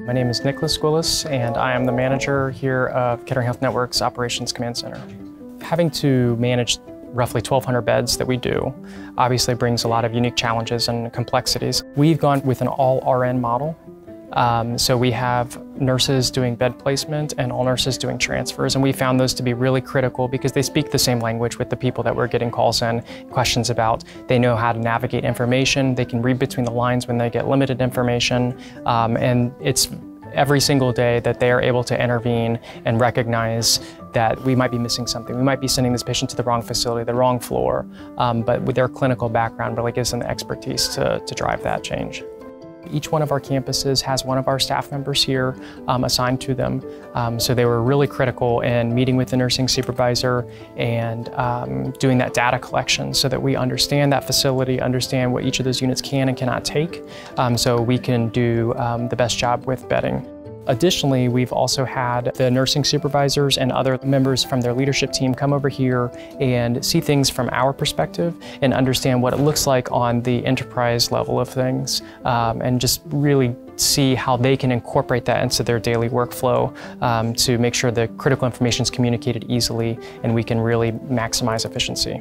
My name is Nicholas Squillace, and I am the manager here of Kettering Health Network's Operations Command Center. Having to manage roughly 1,200 beds that we do obviously brings a lot of unique challenges and complexities. We've gone with an all RN model, um, so we have nurses doing bed placement and all nurses doing transfers, and we found those to be really critical because they speak the same language with the people that we're getting calls in, questions about. They know how to navigate information, they can read between the lines when they get limited information, um, and it's every single day that they are able to intervene and recognize that we might be missing something. We might be sending this patient to the wrong facility, the wrong floor, um, but with their clinical background really gives them the expertise to, to drive that change. Each one of our campuses has one of our staff members here um, assigned to them. Um, so they were really critical in meeting with the nursing supervisor and um, doing that data collection so that we understand that facility, understand what each of those units can and cannot take, um, so we can do um, the best job with bedding. Additionally, we've also had the nursing supervisors and other members from their leadership team come over here and see things from our perspective and understand what it looks like on the enterprise level of things um, and just really see how they can incorporate that into their daily workflow um, to make sure the critical information is communicated easily and we can really maximize efficiency.